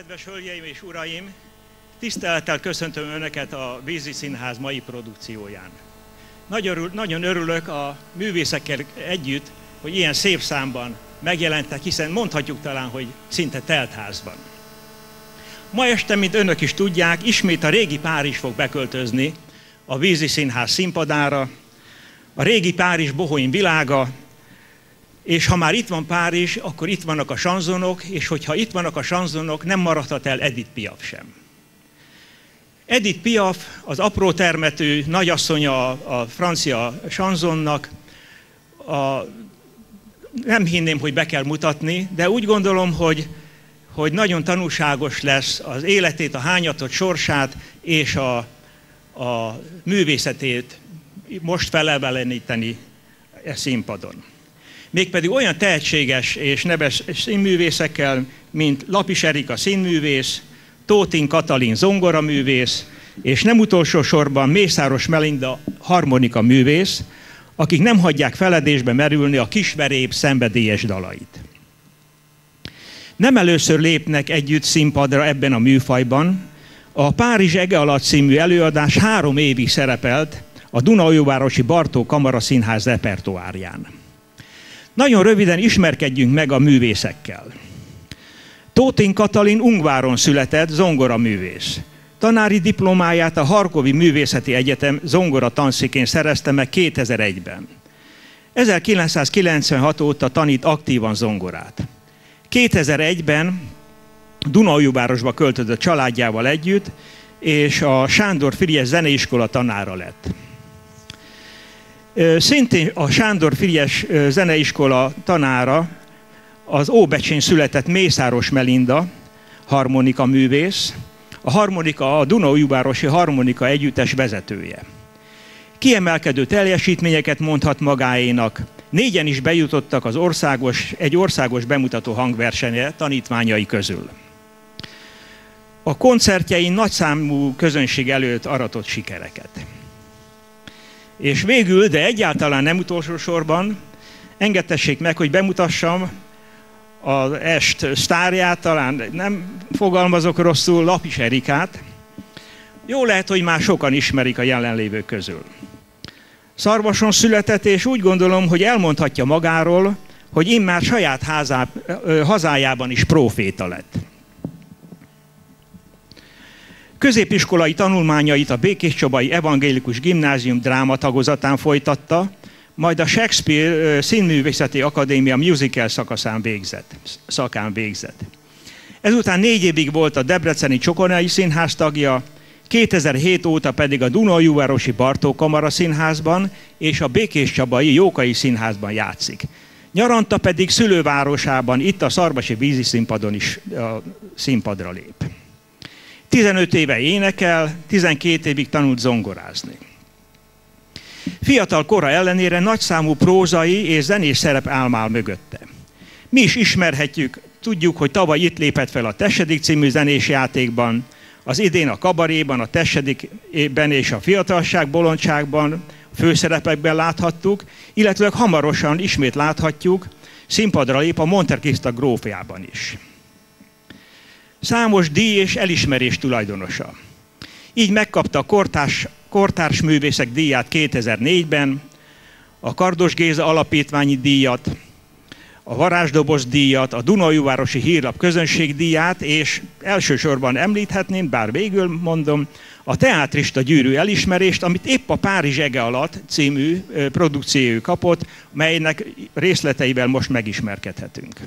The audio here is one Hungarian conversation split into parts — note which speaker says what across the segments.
Speaker 1: Kedves hölgyeim és uraim, tisztelettel köszöntöm Önöket a Vízi Színház mai produkcióján. Nagyon, örül, nagyon örülök a művészekkel együtt, hogy ilyen szép számban megjelentek, hiszen mondhatjuk talán, hogy szinte teltházban. Ma este, mint önök is tudják, ismét a régi Párizs fog beköltözni a Vízi Színház színpadára, a régi Párizs bohóin világa, és ha már itt van Párizs, akkor itt vannak a sanzonok, és hogyha itt vannak a sanzonok, nem maradhat el Edith Piaf sem. Edith Piaf az apró termetű nagyasszonya a francia sanzonnak, a, nem hinném, hogy be kell mutatni, de úgy gondolom, hogy, hogy nagyon tanulságos lesz az életét, a hányatott sorsát és a, a művészetét most feleveleníteni e színpadon mégpedig olyan tehetséges és neves színművészekkel, mint Lapis Erika színművész, Tótin Katalin zongoraművész, és nem utolsó sorban Mészáros Melinda harmonika művész, akik nem hagyják feledésbe merülni a kisveréb szenvedélyes dalait. Nem először lépnek együtt színpadra ebben a műfajban. A Párizs Ege alatt című előadás három évig szerepelt a Dunaújvárosi Bartó Kamara Színház repertoárján. Nagyon röviden ismerkedjünk meg a művészekkel. Tótin Katalin Ungváron született zongora művész. Tanári diplomáját a Harkovi Művészeti Egyetem zongora tanszékén szerezte meg 2001-ben. 1996 óta tanít aktívan zongorát. 2001-ben Dunaújvárosba költözött családjával együtt, és a Sándor Frigyes Zeneiskola tanára lett. Szintén a Sándor Frigyes zeneiskola tanára az Óbecsén született Mészáros Melinda, harmonika művész, a harmonika a Dunaújvárosi Harmonika Együttes vezetője. Kiemelkedő teljesítményeket mondhat magáénak, négyen is bejutottak az országos, egy országos bemutató hangversenye tanítványai közül. A koncertjein nagyszámú közönség előtt aratott sikereket. És végül, de egyáltalán nem utolsó sorban, engedtessék meg, hogy bemutassam az est sztárját, talán nem fogalmazok rosszul, Lapis Erikát. Jó lehet, hogy már sokan ismerik a jelenlévők közül. Szarvason született, és úgy gondolom, hogy elmondhatja magáról, hogy immár saját házá, hazájában is proféta lett. Középiskolai tanulmányait a Békés Csabai Evangélikus Gimnázium drámatagozatán folytatta, majd a Shakespeare Színművészeti Akadémia musical szakaszán végzett, szakán végzett. Ezután négy évig volt a Debreceni Csokonai Színház tagja, 2007 óta pedig a Dunajúvárosi Bartók Kamara Színházban és a Békés Csabai Jókai Színházban játszik. Nyaranta pedig szülővárosában, itt a Szarvasi vízi színpadon is a színpadra lép. 15 éve énekel, 12 évig tanult zongorázni. Fiatal kora ellenére nagyszámú prózai és zenés szerep álmál mögötte. Mi is ismerhetjük, tudjuk, hogy tavaly itt lépett fel a Tessedik című zenés játékban, az idén a kabaréban, a Tessedikben és a Fiatalság bolondságban főszerepekben láthattuk, illetve hamarosan ismét láthatjuk, színpadra lép a Monterkista grófjában is számos díj és elismerés tulajdonosa. Így megkapta a Kortárs, Kortárs Művészek díját 2004-ben, a Kardos Géza Alapítványi díjat, a Varázsdoboz díjat, a Dunajúvárosi Hírlap közönség díját, és elsősorban említhetném, bár végül mondom, a Teátrista gyűrű elismerést, amit épp a Párizs ege alatt című produkciójú kapott, melynek részleteivel most megismerkedhetünk.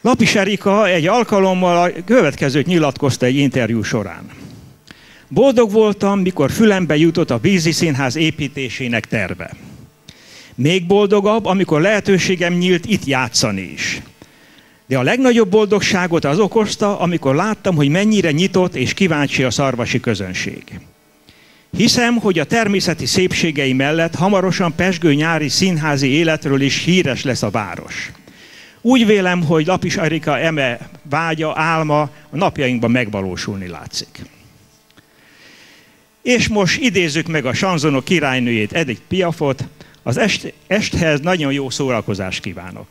Speaker 1: Lapis Erika egy alkalommal a következőt nyilatkozta egy interjú során. Boldog voltam, mikor fülembe jutott a vízi színház építésének terve. Még boldogabb, amikor lehetőségem nyílt itt játszani is. De a legnagyobb boldogságot az okozta, amikor láttam, hogy mennyire nyitott és kíváncsi a szarvasi közönség. Hiszem, hogy a természeti szépségei mellett hamarosan pesgő nyári színházi életről is híres lesz a város. Úgy vélem, hogy Lapis Erika eme vágya, álma a napjainkban megvalósulni látszik. És most idézzük meg a sanzonok királynőjét, Edith Piafot. Az est, esthez nagyon jó szórakozást kívánok!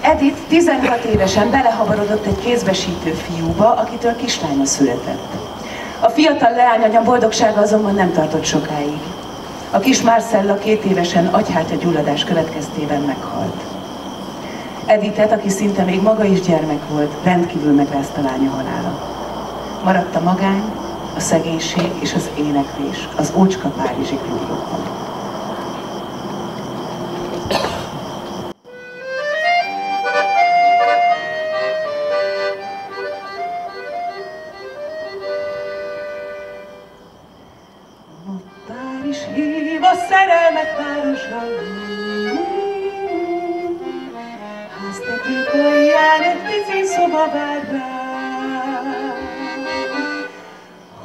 Speaker 2: Edith 16 évesen belehavarodott egy kézbesítő fiúba, akitől kislánya született. A fiatal leányanya boldogsága azonban nem tartott sokáig. A kis Marcella két évesen agyhártya gyulladás következtében meghalt. Editet, aki szinte még maga is gyermek volt, rendkívül megrázta lánya halála. Maradt a magány, a szegénység és az éneklés, az ócska párizsi klubokban.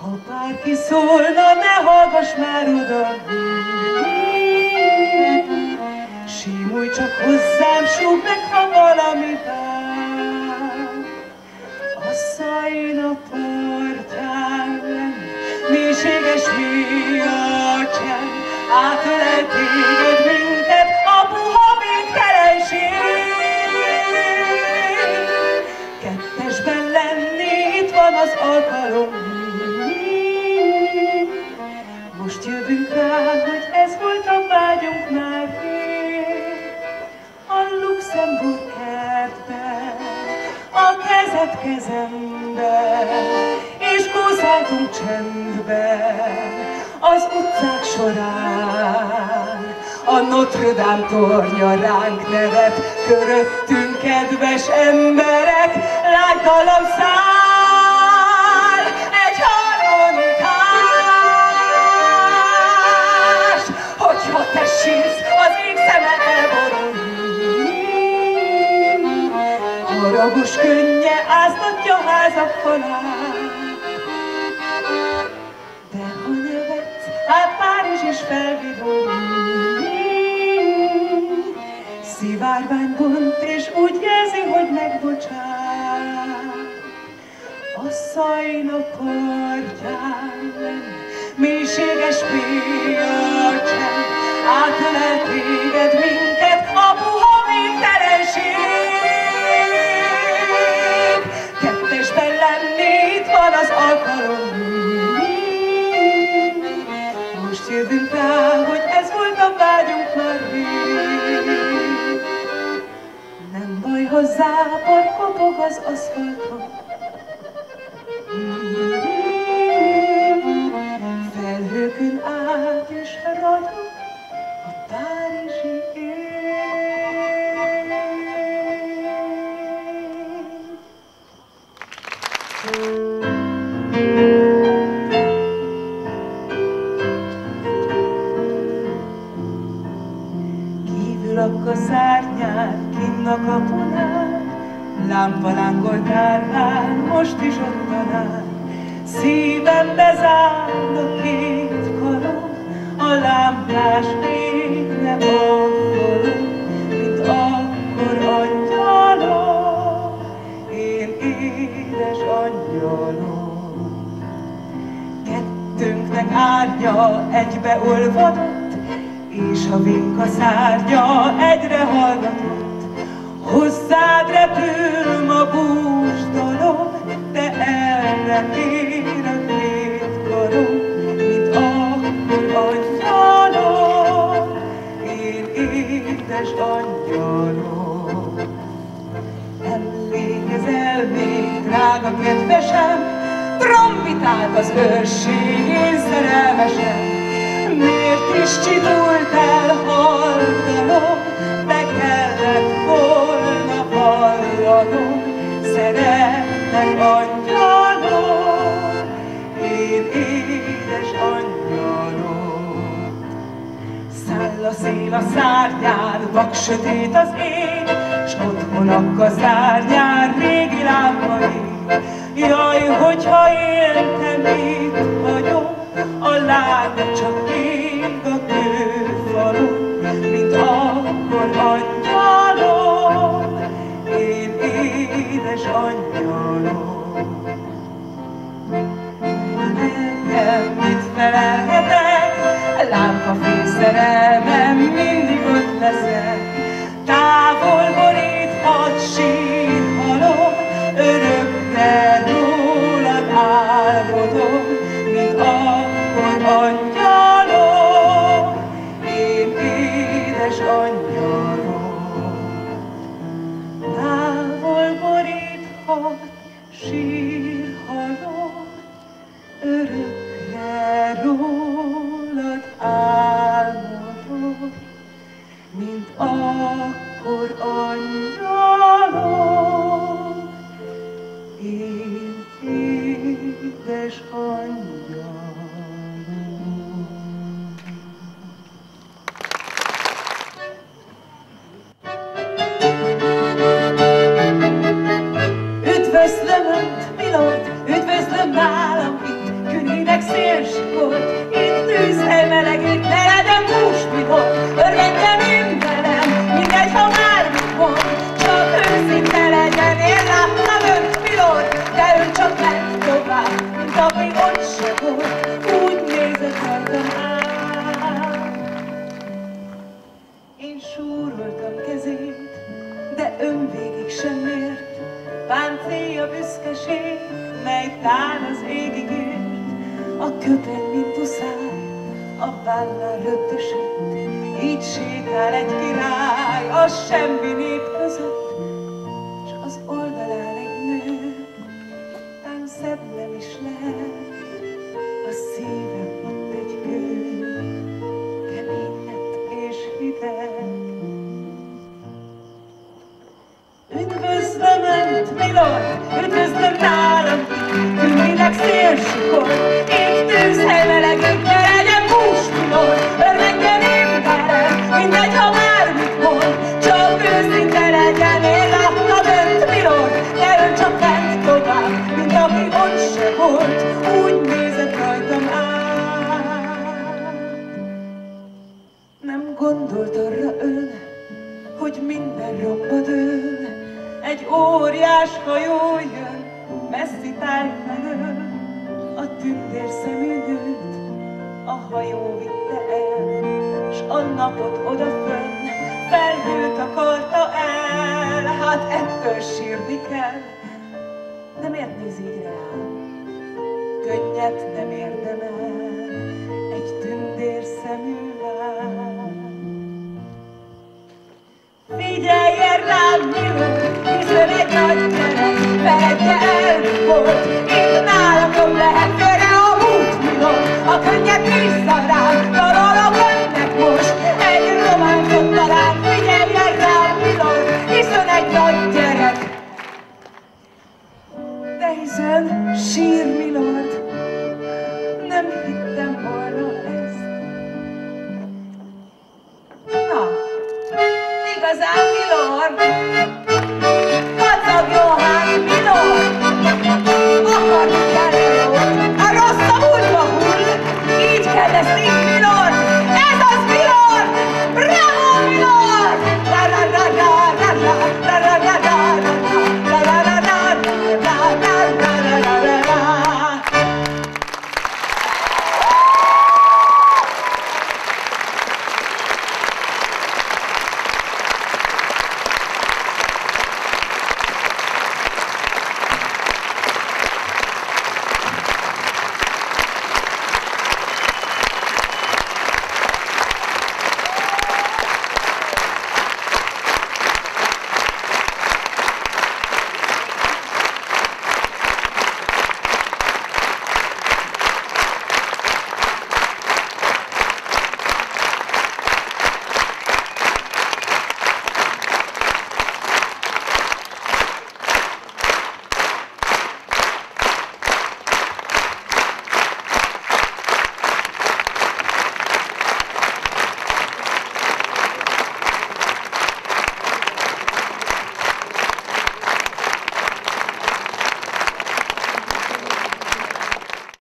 Speaker 3: Ha bárki szólna, ne hallgass már oda Simulj csak hozzám, súg meg, ha valami bán. A szájén a portán, mélységes mi atyám, átölel téged az alkalom. Most jövünk rá, hogy ez volt a vágyunk már A Luxemburg kertben, a kezed kezemben És kószáltunk csendben az utcák során a Notre Dame tornya ránk nevet, köröttünk kedves emberek, látdalom száll. Lovagus könnye áztatja házak falát. De ha nevet, hát Párizs is felvidul. Szivárvány bont, és úgy érzi, hogy megbocsát. A szajna partján lenne mélységes pillanatján, átlelt téged minket a puha végtelenség. az alkalom. Most jövünk rá, hogy ez volt a vágyunk már. Nem baj hozzá, parkopog az aszfalton, a kapunál, lámpa lángolt árván, most is ott talál. Szívem bezárd a két karom, a lámpás ég ne bokkolom, mint akkor angyalom, én édes angyalom. Kettőnknek árnya egybeolvadott, és a vinka szárnya egyre hallgatott. Hozzád repül ma búsdalom, de erre tér a két karom, mint akkor angyalom, én édes angyalom. Emlékezel még, drága kedvesem, trombitált az őrség és szerelmesem, miért is csitult el hallganom, be kellett volna fogadom, szeretnek angyalom, én édes angyalom. Száll a szél a szárnyán, vak sötét az ég, s otthonak a zárnyán régi lámpaig. Jaj, hogyha én te itt vagyok, a lány csak feleltem, mit felelhetek, lám, ha mindig ott leszel. akkor anyja. A köpen, mint uszály, a vállal röpösöd, Így sétál egy király a semmi nép között. távol jön, messzi tájfenől, a tündér szemű nőt a hajó vitte el, s a napot odafönn felhőt akarta el, hát ettől sírni kell. De miért néz így rá? Könnyet nem érdemel egy tündér szemű lány. Figyeljen rám, mi basati lord.